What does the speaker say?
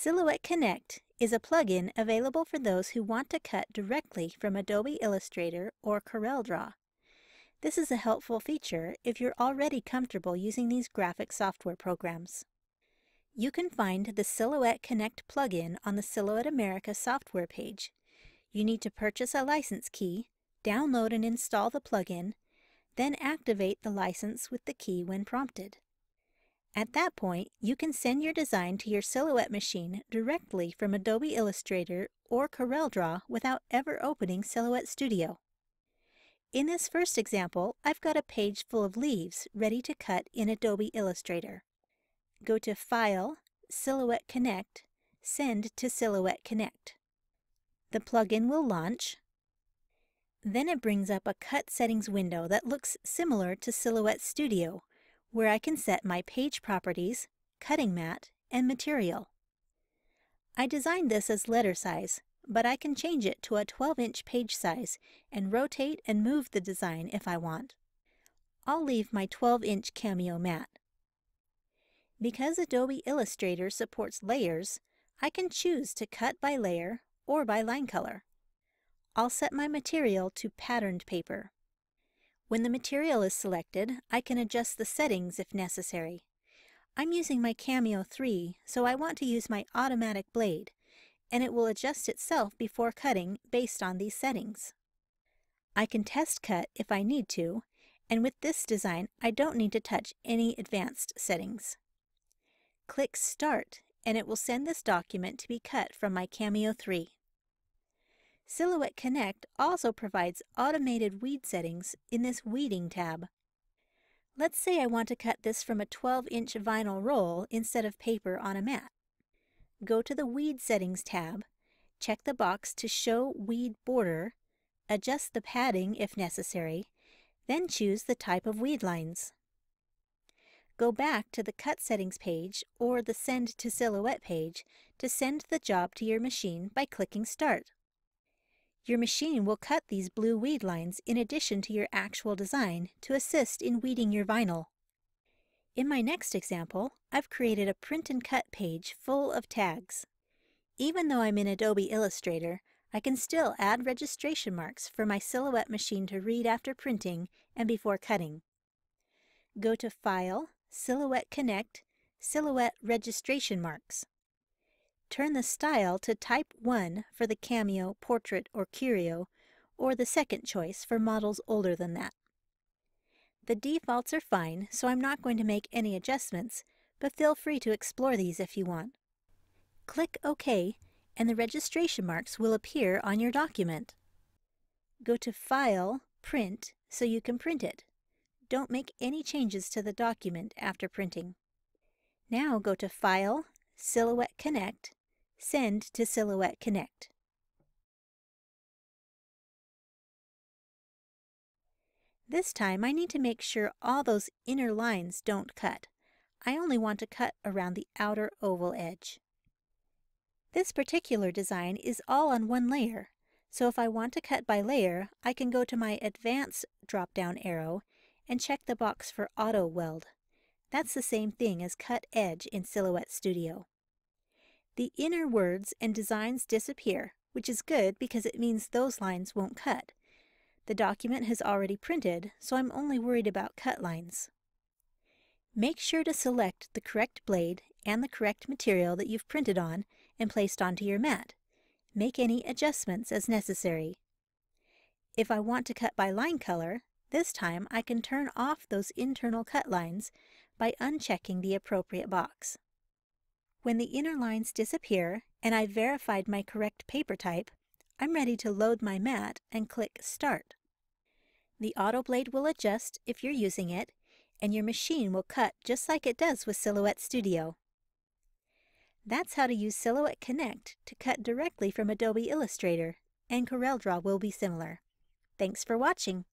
Silhouette Connect is a plugin available for those who want to cut directly from Adobe Illustrator or CorelDRAW. This is a helpful feature if you're already comfortable using these graphic software programs. You can find the Silhouette Connect plugin on the Silhouette America software page. You need to purchase a license key, download and install the plugin, then activate the license with the key when prompted. At that point, you can send your design to your Silhouette machine directly from Adobe Illustrator or CorelDRAW without ever opening Silhouette Studio. In this first example, I've got a page full of leaves ready to cut in Adobe Illustrator. Go to File, Silhouette Connect, Send to Silhouette Connect. The plugin will launch. Then it brings up a cut settings window that looks similar to Silhouette Studio, where I can set my page properties, cutting mat, and material. I designed this as letter size, but I can change it to a 12-inch page size and rotate and move the design if I want. I'll leave my 12-inch Cameo mat. Because Adobe Illustrator supports layers, I can choose to cut by layer or by line color. I'll set my material to patterned paper. When the material is selected, I can adjust the settings if necessary. I'm using my Cameo 3, so I want to use my automatic blade, and it will adjust itself before cutting based on these settings. I can test cut if I need to, and with this design I don't need to touch any advanced settings. Click Start and it will send this document to be cut from my Cameo 3. Silhouette Connect also provides automated weed settings in this Weeding tab. Let's say I want to cut this from a 12-inch vinyl roll instead of paper on a mat go to the Weed Settings tab, check the box to Show Weed Border, adjust the padding if necessary, then choose the type of weed lines. Go back to the Cut Settings page or the Send to Silhouette page to send the job to your machine by clicking Start. Your machine will cut these blue weed lines in addition to your actual design to assist in weeding your vinyl. In my next example, I've created a print and cut page full of tags. Even though I'm in Adobe Illustrator, I can still add registration marks for my Silhouette machine to read after printing and before cutting. Go to File, Silhouette Connect, Silhouette Registration Marks. Turn the style to Type 1 for the Cameo, Portrait, or Curio, or the second choice for models older than that. The defaults are fine, so I'm not going to make any adjustments, but feel free to explore these if you want. Click OK, and the registration marks will appear on your document. Go to File, Print, so you can print it. Don't make any changes to the document after printing. Now go to File, Silhouette Connect, Send to Silhouette Connect. This time I need to make sure all those inner lines don't cut. I only want to cut around the outer oval edge. This particular design is all on one layer, so if I want to cut by layer, I can go to my Advanced drop-down arrow and check the box for Auto Weld. That's the same thing as Cut Edge in Silhouette Studio. The inner words and designs disappear, which is good because it means those lines won't cut. The document has already printed, so I'm only worried about cut lines. Make sure to select the correct blade and the correct material that you've printed on and placed onto your mat. Make any adjustments as necessary. If I want to cut by line color, this time I can turn off those internal cut lines by unchecking the appropriate box. When the inner lines disappear and I've verified my correct paper type, I'm ready to load my mat and click Start. The auto blade will adjust if you're using it, and your machine will cut just like it does with Silhouette Studio. That's how to use Silhouette Connect to cut directly from Adobe Illustrator, and CorelDRAW will be similar. Thanks for watching.